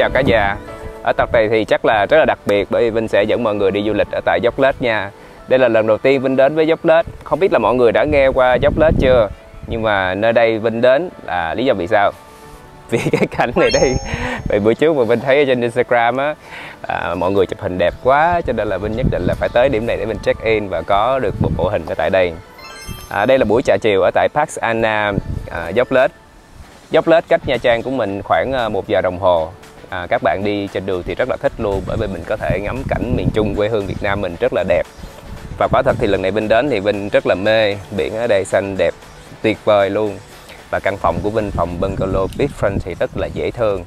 Chào cả nhà. Ở tập này thì chắc là rất là đặc biệt bởi vì Vinh sẽ dẫn mọi người đi du lịch ở tại Dốc Lết nha. Đây là lần đầu tiên Vinh đến với Dốc Lết. Không biết là mọi người đã nghe qua Dốc Lết chưa? Nhưng mà nơi đây Vinh đến là lý do vì sao? Vì cái cảnh này đây. Vì bữa trước mà Vinh thấy ở trên Instagram á à, Mọi người chụp hình đẹp quá Cho nên là Vinh nhất định là phải tới điểm này để mình check in Và có được một bộ hình ở tại đây. À, Đây là buổi trà chiều ở tại Park Anna à, Dốc Lết. Dốc lết cách Nha Trang của mình khoảng à, một giờ đồng hồ à, các bạn đi trên đường thì rất là thích luôn bởi vì mình có thể ngắm cảnh miền Trung quê hương Việt Nam mình rất là đẹp. Và quả thật thì lần này Vinh đến thì Vinh rất là mê biển ở đây xanh đẹp tuyệt vời luôn. Và căn phòng của Vinh phòng bungalow beachfront thì rất là dễ thương.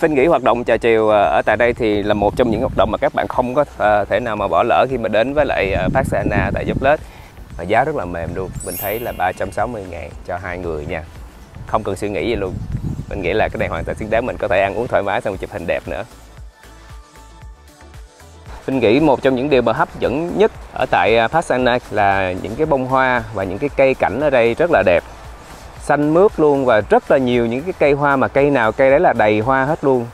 Vinh nghĩ hoạt động trà chiều à, ở tại đây thì là một trong những hoạt động mà các bạn không có à, thể nào mà bỏ lỡ khi mà đến với lại à, Park tại Dốc Lết. Và giá rất là mềm luôn mình thấy là 360 ngàn cho hai người nha. Không cần suy nghĩ gì luôn mình nghĩ là cái này hoàn toàn xứng đáng mình có thể ăn uống thoải mái xong chụp hình đẹp nữa. Mình nghĩ một trong những điều mà hấp dẫn nhất ở tại à, Pasadena là những cái bông hoa và những cái cây cảnh ở đây rất là đẹp. Xanh mướt luôn và rất là nhiều những cái cây hoa mà cây nào cây đấy là đầy hoa hết luôn.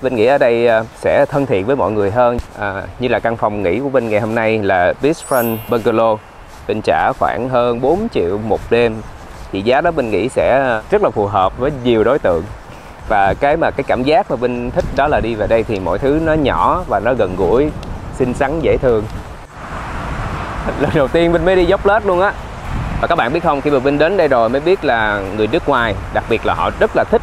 Vinh nghĩ ở đây à, sẽ thân thiện với mọi người hơn à, như là căn phòng nghỉ của Vinh ngày hôm nay là Beachfront Bungalow. Vinh trả khoảng hơn 4 triệu một đêm thì giá đó mình nghĩ sẽ rất là phù hợp với nhiều đối tượng. Và cái mà cái cảm giác mà Vinh thích đó là đi về đây thì mọi thứ nó nhỏ và nó gần gũi xinh xắn dễ thương. Lần đầu tiên Vinh mới đi dốc lết luôn á. Và các bạn biết không khi mà Vinh đến đây rồi mới biết là người nước ngoài đặc biệt là họ rất là thích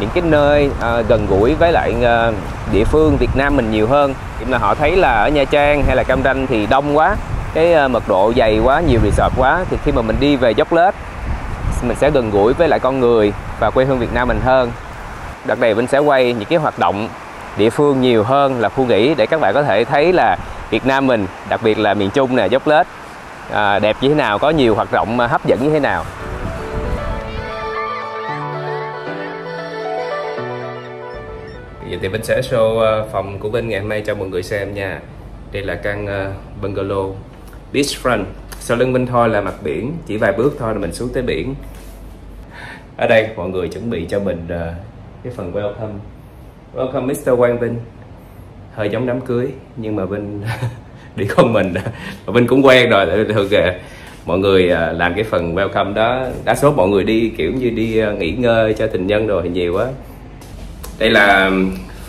những cái nơi uh, gần gũi với lại uh, địa phương Việt Nam mình nhiều hơn. Nhưng mà họ thấy là ở Nha Trang hay là Cam Ranh thì đông quá cái uh, mật độ dày quá nhiều resort quá thì khi mà mình đi về dốc lết mình sẽ gần gũi với lại con người và quê hương Việt Nam mình hơn. Đặc biệt Vinh sẽ quay những cái hoạt động địa phương nhiều hơn là khu nghỉ để các bạn có thể thấy là Việt Nam mình đặc biệt là miền Trung nè dốc lết à, đẹp như thế nào có nhiều hoạt động à, hấp dẫn như thế nào. Giờ thì Vinh sẽ show à, phòng của Vinh ngày hôm nay cho mọi người xem nha. Đây là căn à, bungalow. Beachfront sau lưng mình thôi là mặt biển chỉ vài bước thôi là mình xuống tới biển. Ở đây mọi người chuẩn bị cho mình uh, cái phần welcome. Welcome Mr. Quang Vinh. Hơi giống đám cưới nhưng mà Vinh đi con mình. Và Vinh cũng quen rồi thường kìa mọi người uh, làm cái phần welcome đó đa số mọi người đi kiểu như đi uh, nghỉ ngơi cho tình nhân rồi thì nhiều quá. Đây là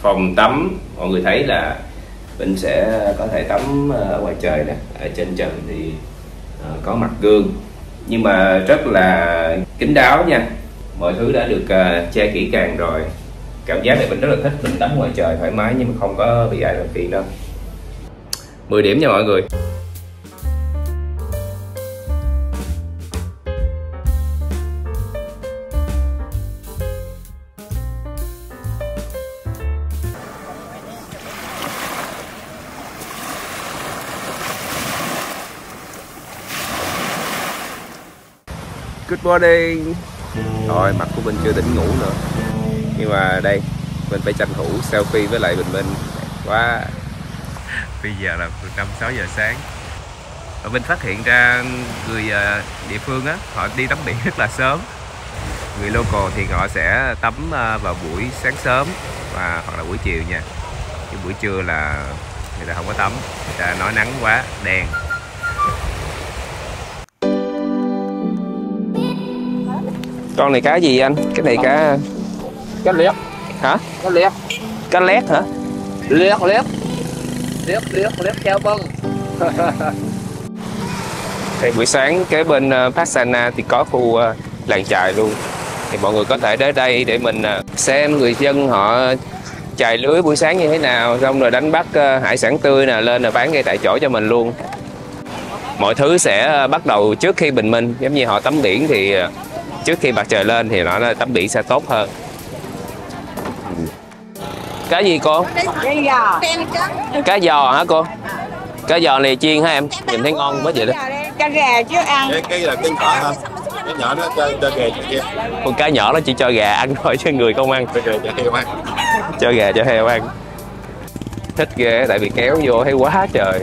phòng tắm. Mọi người thấy là Vinh sẽ có thể tắm ở ngoài trời nè. Ở trên trần thì Ờ, có mặt gương. Nhưng mà rất là kín đáo nha. Mọi thứ đã được uh, che kỹ càng rồi. Cảm giác này mình rất là thích mình tắm ngoài trời thoải mái nhưng mà không có bị ai làm phiền đâu. 10 điểm nha mọi người. Good morning. Rồi mặt của mình chưa tỉnh ngủ nữa. Nhưng mà đây Mình phải tranh thủ selfie với lại Bình Minh. Quá. Bây giờ là 5-6 giờ sáng. Và mình phát hiện ra người à, địa phương á Họ đi tắm biển rất là sớm. Người local thì họ sẽ tắm à, vào buổi sáng sớm và Hoặc là buổi chiều nha. Chứ buổi trưa là người ta không có tắm. Người ta nói nắng quá, đen con này cá gì anh? Cái này cá cá liếc. Hả? Cá liếc. Cá lét hả? Liếc liếc. Liếc liếc liếc keo bưng. Thì buổi sáng kế bên uh, Pasana thì có khu uh, làng chài luôn. Thì mọi người có thể đến đây để mình uh, xem người dân họ chài lưới buổi sáng như thế nào xong rồi đánh bắt hải sản tươi nè lên là bán ngay tại chỗ cho mình luôn. Mọi thứ sẽ bắt đầu trước khi bình minh. Giống như họ tắm biển thì trước khi mặt trời lên thì nó tắm biển sẽ tốt hơn. Cá gì cô? Cá giò hả cô? Cá giò này chiên hả em? Nhìn thấy ngon quá vậy đó. Cá gà chứ ăn. Cái cái là cái nhỏ hả cái nhỏ nó cho, cho gà cho kia. Con cá nhỏ nó chỉ cho gà ăn thôi chứ người không ăn. Cho gà cho heo ăn. Cho gà cho heo ăn. Thích ghê tại vì kéo vô thấy quá trời.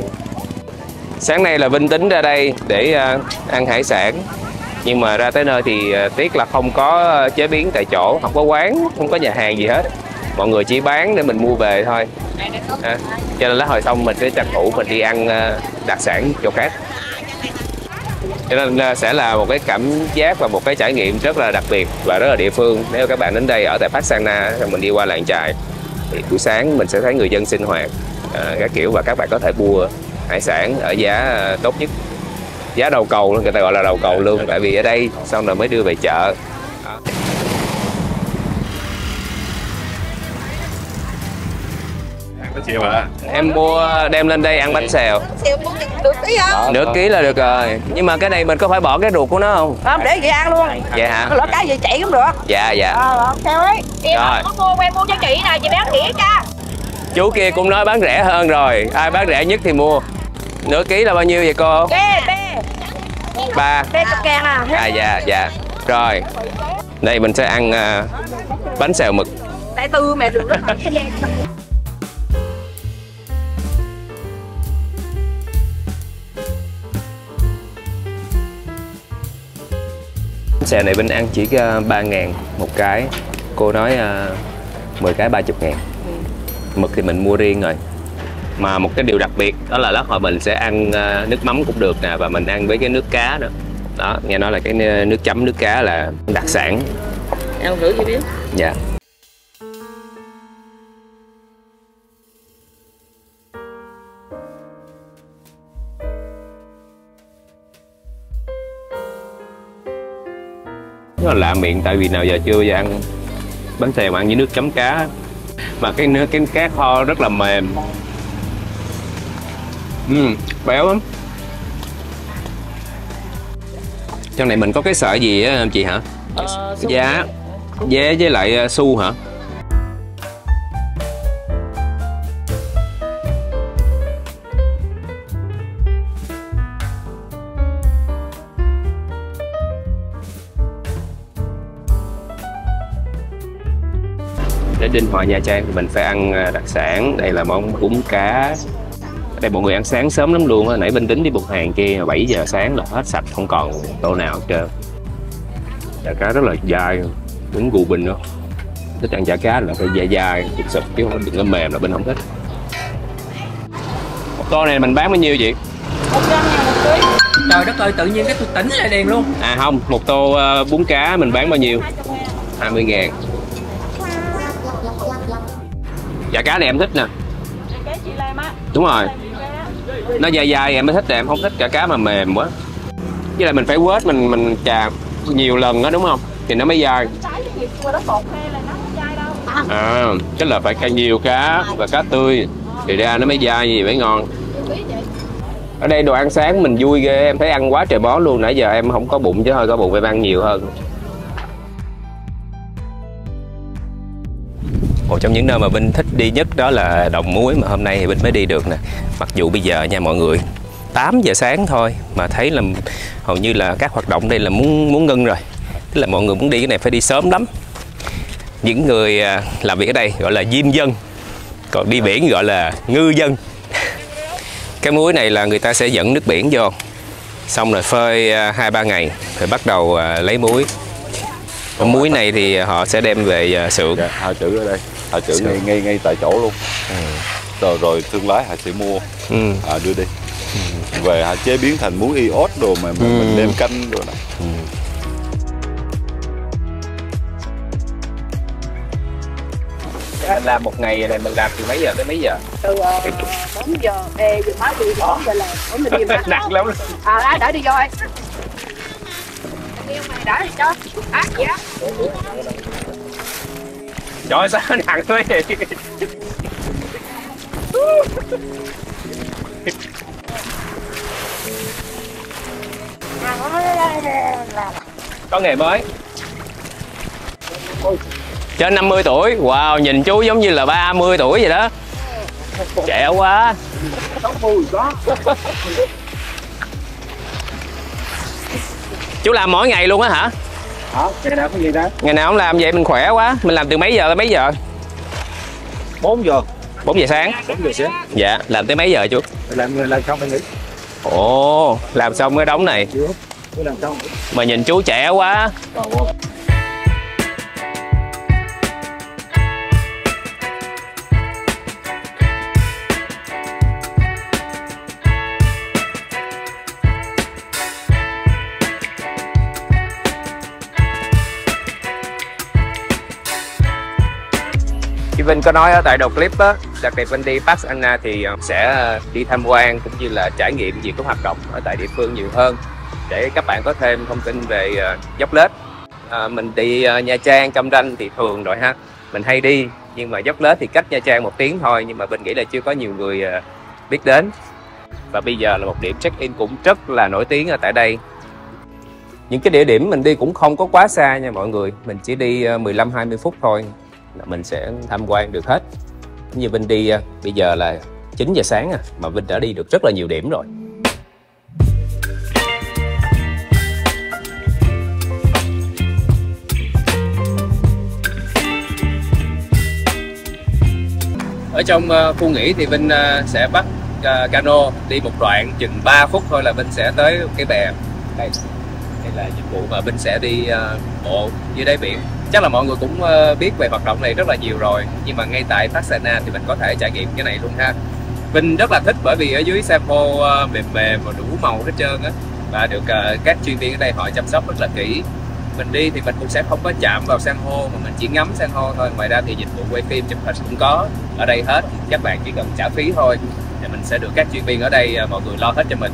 Sáng nay là vinh tính ra đây để uh, ăn hải sản nhưng mà ra tới nơi thì ờ, tiếc là không có ờ, chế biến tại chỗ không có quán không có nhà hàng gì hết. Mọi người chỉ bán để mình mua về thôi. À, cho nên lá hồi xong mình sẽ tranh thủ mình đi ăn ờ, đặc sản chỗ khác. Cho nên sẽ là một cái cảm giác và một cái trải nghiệm rất là đặc biệt và rất là địa phương. Nếu các bạn đến đây ở tại Park Sang mình đi qua làng chài thì buổi sáng mình sẽ thấy người dân sinh hoạt à, các kiểu và các bạn có thể mua hải sản ở giá tốt nhất giá đầu cầu người ta gọi là đầu cầu luôn tại vì ở đây xong rồi mới đưa về chợ chịu hả em mua đem lên đây ăn bánh xèo xèo cũng được tí không? nửa ký là được rồi nhưng mà cái này mình có phải bỏ cái ruột của nó không Không, để vậy ăn luôn. dạ hả Lỡ cái gì chạy cũng được. dạ dạ Ờ, ok ấy. Em Rồi. có mua, em mua cho chị nè, chị bán đĩa ca chú kia cũng nói bán rẻ hơn rồi ai bán rẻ nhất thì mua nửa ký là bao nhiêu vậy cô bê. Ba. À. à dạ dạ. Rồi. Đây mình sẽ ăn à, bánh xèo mực. Tại tư mẹ bánh xèo này bên ăn chỉ uh, 3 ngàn một cái. Cô nói uh, 10 cái 30 ngàn. Mực thì mình mua riêng rồi mà một cái điều đặc biệt đó là lát hồi mình sẽ ăn ờ, nước mắm cũng được nè và mình ăn với cái nước cá nữa. Đó nghe nói là cái nước chấm nước cá là đặc sản. Em thử chị biết. dạ. Rất là lạ miệng tại vì nào giờ chưa bao giờ ăn bánh xèo mà ăn với nước chấm cá. Mà cái nước cái cá kho rất là mềm Ừm, béo lắm. Trong này mình có cái sợi gì á chị hả? Giá giá với lại uh, xu hả? Đến Đinh Hòa Nha Trang thì mình phải ăn à, đặc sản. Đây là món bún cá đây mọi người ăn sáng sớm lắm luôn á. Nãy bên tính đi buộc hàng kia mà 7 giờ sáng là hết sạch không còn tô nào hết trơn. Chả cá rất là dai đúng gu bình đó. Thích ăn chả cá là phải dai dai sụp sụp chứ không đừng có mềm là bên không thích. Một tô này mình bán bao nhiêu chị? Trời đất ơi, tự nhiên cái tôi tỉnh lại liền luôn. À không một tô ờ, bún cá mình bán bao nhiêu? 20 ngàn. Chả cá này em thích nè. Đúng rồi nó dai dai em mới thích em, không thích chả cá mà mềm quá. Với lại mình phải quết, mình mình chà nhiều lần đó đúng không? Thì nó mới dai. À chắc là phải càng nhiều cá và cá tươi. Thì ra nó mới dai, gì mới ngon. Ở đây đồ ăn sáng mình vui ghê, em thấy ăn quá trời bó luôn. Nãy giờ em không có bụng chứ thôi, có bụng em ăn nhiều hơn. Một trong những nơi mà Vinh thích đi nhất đó là Đồng Muối mà hôm nay thì Vinh mới đi được nè. Mặc dù bây giờ nha mọi người 8 giờ sáng thôi mà thấy là hầu như là các hoạt động đây là muốn muốn ngưng rồi. Tức là mọi người muốn đi cái này phải đi sớm lắm. Những người à, làm việc ở đây gọi là diêm dân, còn đi biển gọi là ngư dân. Cái muối này là người ta sẽ dẫn nước biển vô, xong rồi phơi à, hai ba ngày rồi bắt đầu à, lấy muối. Muối này thì họ sẽ đem về xưởng dạ, họ trữ chữ ở đây hai chữ ngay ngay ngay tại chỗ luôn. Rồi rồi thương lái họ sẽ mua. Ừ. à, đưa đi. Về họ chế biến thành muối iốt đồ mà mình, mình đem canh rồi đó làm một ngày này mình làm từ mấy giờ tới mấy giờ? Từ 4 giờ, ê, giờ mới đi 4 giờ là 4 giờ đi mà. nặng lắm À, đã, đã đi vô ơi. Yêu mày đã. Đi cho. À, vậy đó trời ơi, sao nặng thế vậy? Có nghề mới. Trên 50 tuổi. Wow nhìn chú giống như là 30 tuổi vậy đó. Trẻ quá. Chú làm mỗi ngày luôn á hả? Ngày nào có gì đó? ngày nào không làm vậy mình khỏe quá mình làm từ mấy giờ tới mấy giờ 4 giờ, 4 giờ sáng 4 giờ sáng. dạ làm tới mấy giờ chú Làm làm xong phải nghỉ. ồ làm xong cái đống này Chưa. Làm xong. mà nhìn chú trẻ quá Như Vinh có nói ở tại đầu clip á, đặc biệt Vinh đi Park Anna thì ờ, sẽ ờ, đi tham quan cũng như là trải nghiệm nhiều cái hoạt động ở tại địa phương nhiều hơn để các bạn có thêm thông tin về ờ, dốc lết. À, mình đi Nha Trang, Cam Ranh thì thường rồi ha, mình hay đi nhưng mà dốc lết thì cách Nha Trang một tiếng thôi nhưng mà Vinh nghĩ là chưa có nhiều người biết đến. Và bây giờ là một điểm check-in cũng rất là nổi tiếng ở tại đây. Những cái địa điểm mình đi cũng không có quá xa nha mọi người, mình chỉ đi 15-20 phút thôi mình sẽ tham quan được hết. Như Vinh đi à, bây giờ là 9 giờ sáng à, mà Vinh đã đi được rất là nhiều điểm rồi. Ở trong à, khu nghỉ thì Vinh à, sẽ bắt cano đi một đoạn chừng 3 phút thôi là Vinh sẽ tới cái bè. Đây đây là dịch vụ mà Vinh sẽ đi bộ dưới đáy biển chắc là mọi người cũng ờ, biết về hoạt động này rất là nhiều rồi, nhưng mà ngay tại Pasadena thì mình có thể trải nghiệm cái này luôn ha. Vinh rất là thích bởi vì ở dưới xe phô ờ, mềm mềm và đủ màu hết trơn á, và được ờ, các chuyên viên ở đây họ chăm sóc rất là kỹ. Mình đi thì mình cũng sẽ không có chạm vào san hô, mà mình chỉ ngắm san hô thôi. Ngoài ra thì dịch vụ quay phim chụp hình cũng có ở đây hết. Các bạn chỉ cần trả phí thôi, thì mình sẽ được các chuyên viên ở đây mọi người lo hết cho mình.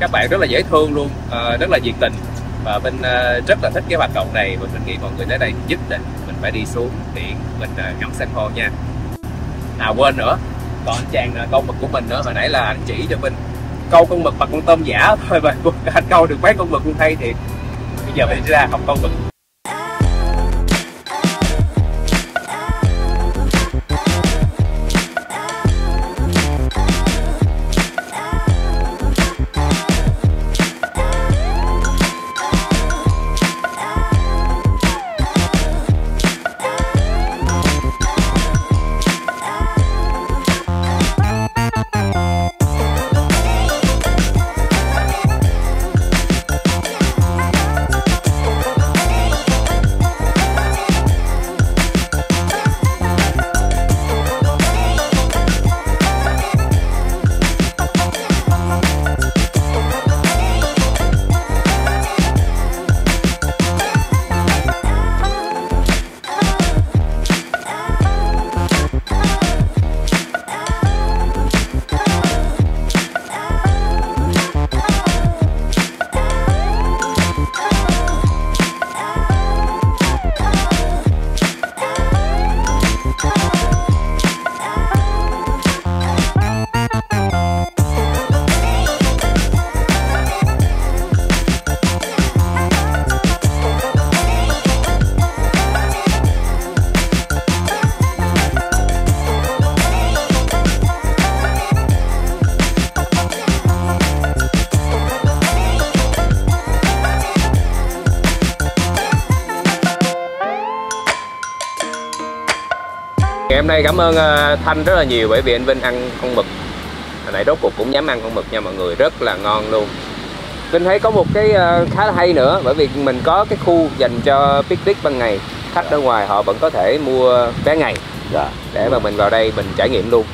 Các bạn rất là dễ thương luôn rất là nhiệt tình và mình ờ, rất là thích cái hoạt động này và mình nghĩ mọi người tới đây nhất định mình phải đi xuống biển, mình ờ, ngắm san hô nha. À quên nữa, còn anh chàng ờ, câu mực của mình nữa, hồi nãy là anh chỉ cho mình câu con mực bằng con tôm giả, thôi mà, anh câu được mấy con mực luôn thay thì bây giờ mình ra học câu mực. Hôm nay cảm ơn ờ, Thanh rất là nhiều bởi vì anh Vinh ăn con mực. Hồi nãy rốt cuộc cũng dám ăn con mực nha mọi người, rất là ngon luôn. Vinh thấy có một cái ờ, khá là hay nữa bởi vì mình có cái khu dành cho picnic ban ngày. Khách ở ngoài họ vẫn có thể mua vé ngày. Dạ. Để mà mình vào đây mình trải nghiệm luôn.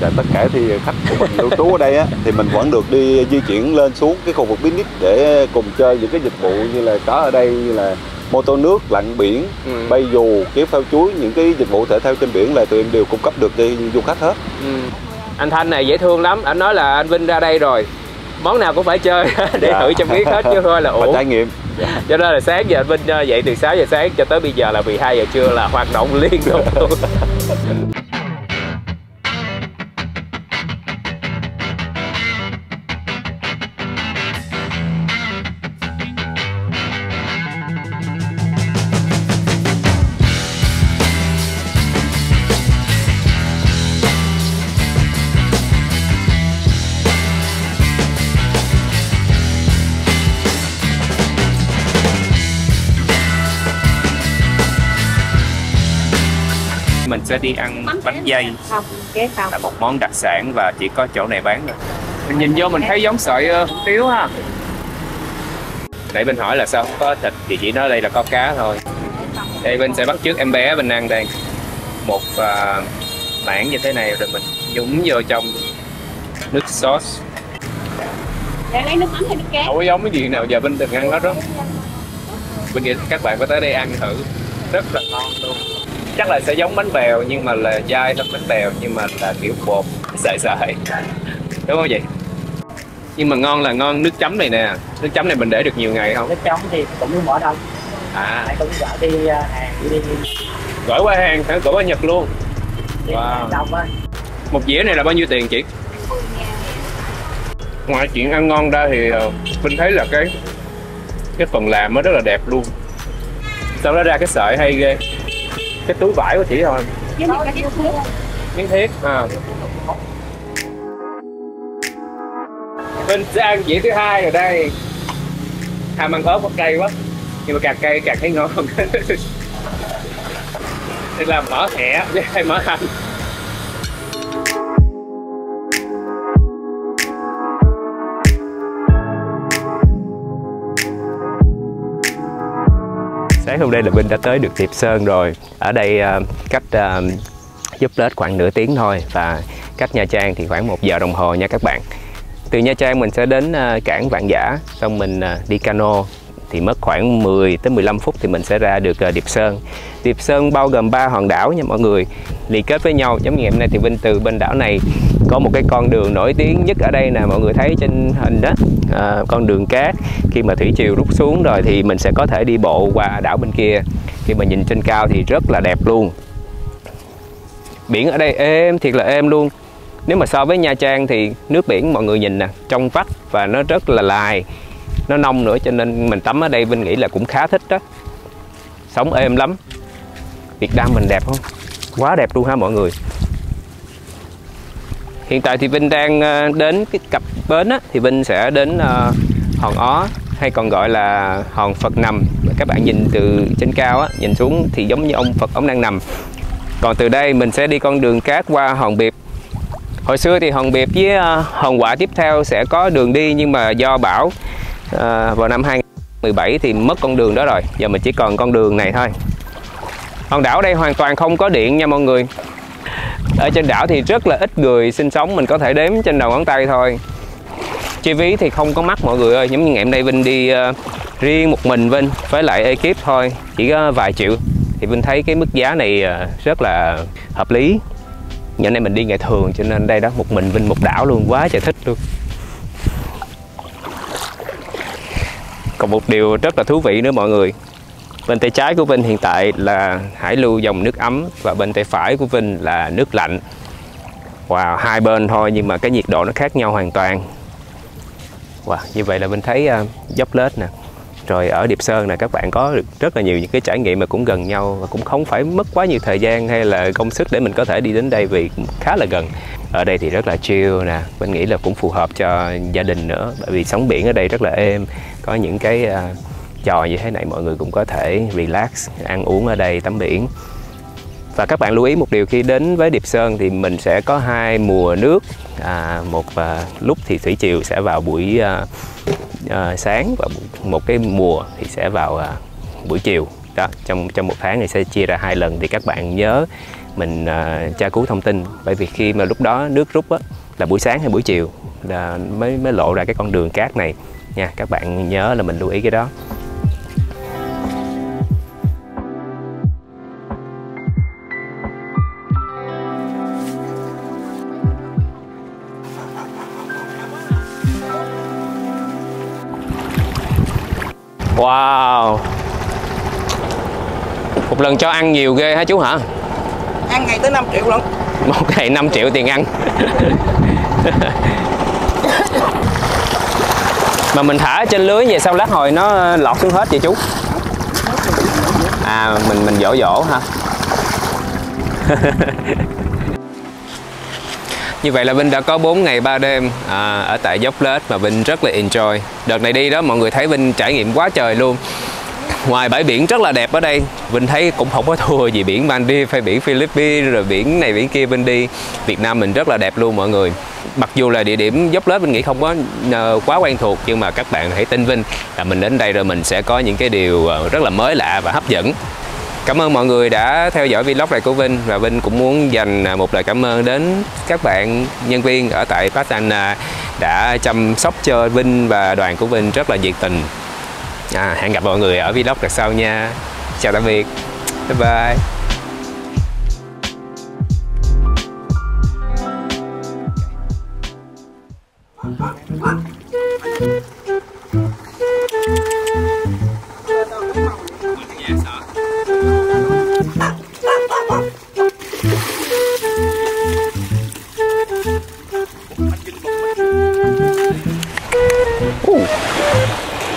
Dạ, tất cả thì khách của mình lưu trú ở đây á thì mình vẫn được đi di chuyển lên xuống cái khu vực picnic để cùng chơi những cái dịch vụ như là có ở đây như là mô tô nước, lặn biển, Ừ. bay dù, kéo phao chuối những cái dịch vụ thể thao trên biển là tụi em đều cung cấp được cho du khách hết. ừ. Anh Thanh này dễ thương lắm, anh nói là anh Vinh ra đây rồi Món nào cũng phải chơi để Dạ. thử cho biết hết chứ thôi là ổn trải nghiệm. cho nên là sáng giờ anh Vinh ờ, dậy từ 6 giờ sáng cho tới bây giờ là 12 giờ trưa là hoạt động liên tục luôn sẽ đi ăn bánh dây. là một món đặc sản và chỉ có chỗ này bán thôi. Mình nhìn vô mình thấy giống sợi ờ, hủ tiếu ha. Nãy bên hỏi là sao? Không có thịt thì chỉ nói đây là có cá thôi. Đây bên sẽ bắt trước em bé bên ăn đây. Một uh, mảng như thế này rồi mình nhúng vô trong nước sauce. Để lấy nước mắm hay nước cá không có giống cái gì nào? Giờ bên từng ăn hết đó. Bên nghĩ các bạn có tới đây ăn thử. Rất là ngon luôn chắc là sẽ giống bánh bèo nhưng mà là dai hơn bánh bèo nhưng mà là kiểu bột sợi sợi đúng không vậy nhưng mà ngon là ngon nước chấm này nè. Nước chấm này mình để được nhiều ngày không? Nước chấm thì cũng như mở đông à. Tại cũng gọi đi à, hàng đi. Đi gửi qua hàng hả? Gửi qua nhật luôn. Đi Wow. một dĩa này là bao nhiêu tiền chị? Ngoài chuyện ăn ngon ra thì ờ, mình thấy là cái cái phần làm nó rất là đẹp luôn. Sau đó ra cái sợi hay ghê cái túi vải của chị thôi. Miếng thiết à. mình sẽ ăn dĩa thứ hai ở đây. Ham ăn ớt có cay quá. Nhưng mà càng cay càng thấy ngon. Đây là mỡ hẹ với hai mỡ hành sáng hôm nay là Vinh đã tới được Tiệp Sơn rồi. Ở đây à, cách à, giúp lết khoảng nửa tiếng thôi và cách Nha Trang thì khoảng một giờ đồng hồ nha các bạn. Từ Nha Trang mình sẽ đến à, cảng Vạn Giả, xong mình đi cano thì mất khoảng 10 tới 15 phút thì mình sẽ ra được à, Điệp Sơn. Điệp Sơn bao gồm ba hòn đảo nha mọi người. Liên kết với nhau giống như ngày hôm nay thì Vinh từ bên đảo này có một cái con đường nổi tiếng nhất ở đây nè mọi người thấy trên hình đó. À, con đường cát. Khi mà thủy triều rút xuống rồi thì mình sẽ có thể đi bộ qua đảo bên kia. Khi mà nhìn trên cao thì rất là đẹp luôn. Biển ở đây êm thiệt là êm luôn. Nếu mà so với Nha Trang thì nước biển mọi người nhìn nè trong vắt và nó rất là lài nó nông nữa cho nên mình tắm ở đây Vinh nghĩ là cũng khá thích đó. Sống êm lắm. Việt Nam mình đẹp không? Quá đẹp luôn ha mọi người. Hiện tại thì Vinh đang ờ, đến cái cặp bến á, thì Vinh sẽ đến ờ, hòn ó hay còn gọi là hòn Phật nằm. Các bạn nhìn từ trên cao á, nhìn xuống thì giống như ông Phật ông đang nằm. Còn từ đây mình sẽ đi con đường cát qua hòn Biệp hồi xưa thì hòn Biệp với ờ, hòn quả tiếp theo sẽ có đường đi nhưng mà do bão à, vào năm 2017 thì mất con đường đó rồi giờ mình chỉ còn con đường này thôi. Hòn đảo đây hoàn toàn không có điện nha mọi người. Ở trên đảo thì rất là ít người sinh sống mình có thể đếm trên đầu ngón tay thôi. Chi phí thì không có mắc mọi người ơi giống như ngày hôm nay Vinh đi uh, riêng một mình Vinh với lại ekip thôi chỉ có vài triệu. Thì Vinh thấy cái mức giá này uh, rất là hợp lý. Ngày nay mình đi ngày thường cho nên đây đó một mình Vinh một đảo luôn quá trời thích luôn. Còn một điều rất là thú vị nữa mọi người. Bên tay trái của Vinh hiện tại là hải lưu dòng nước ấm và bên tay phải của Vinh là nước lạnh. Wow, hai bên thôi nhưng mà cái nhiệt độ nó khác nhau hoàn toàn. Wow, như vậy là mình thấy uh, dốc lết nè. Rồi ở Điệp Sơn nè các bạn có được rất là nhiều những cái trải nghiệm mà cũng gần nhau và cũng không phải mất quá nhiều thời gian hay là công sức để mình có thể đi đến đây vì khá là gần ở đây thì rất là chill nè. Mình nghĩ là cũng phù hợp cho gia đình nữa bởi vì sóng biển ở đây rất là êm. Có những cái uh, trò như thế này mọi người cũng có thể relax ăn uống ở đây tắm biển. Và các bạn lưu ý một điều khi đến với Điệp Sơn thì mình sẽ có hai mùa nước. À, một à, lúc thì thủy triều sẽ vào buổi à, à, sáng và một cái mùa thì sẽ vào à, buổi chiều. Đó trong trong một tháng thì sẽ chia ra hai lần. Thì các bạn nhớ mình uh, tra cứu thông tin. Bởi vì khi mà lúc đó nước rút á, là buổi sáng hay buổi chiều là mới mới lộ ra cái con đường cát này. Nha các bạn nhớ là mình lưu ý cái đó. Wow! Một lần cho ăn nhiều ghê hả chú hả? Ăn ngày tới 5 triệu lận Một ngày 5 triệu tiền ăn Mà mình thả trên lưới về sau lát hồi nó lọt xuống hết vậy chú? À mình mình dỗ dỗ hả? Như vậy là Vinh đã có 4 ngày 3 đêm à, ở tại dốc lết mà Vinh rất là enjoy. Đợt này đi đó mọi người thấy Vinh trải nghiệm quá trời luôn. Ngoài bãi biển rất là đẹp ở đây, Vinh thấy cũng không có thua gì biển Maldives hay biển Philippines rồi biển này biển kia Vinh đi. Việt Nam mình rất là đẹp luôn mọi người. Mặc dù là địa điểm dốc lết Vinh nghĩ không có ờ, quá quen thuộc nhưng mà các bạn hãy tin Vinh là mình đến đây rồi mình sẽ có những cái điều ờ, rất là mới lạ và hấp dẫn. Cảm ơn mọi người đã theo dõi vlog này của Vinh và Vinh cũng muốn dành ờ, một lời cảm ơn đến các bạn nhân viên ở tại Patana đã chăm sóc cho Vinh và đoàn của Vinh rất là nhiệt tình à, hẹn gặp mọi người ở vlog lần sau nha. Chào tạm biệt. Bye bye.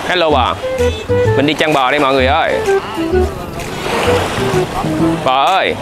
Hello bà mình đi chăn bò đây mọi người ơi. Bò ơi.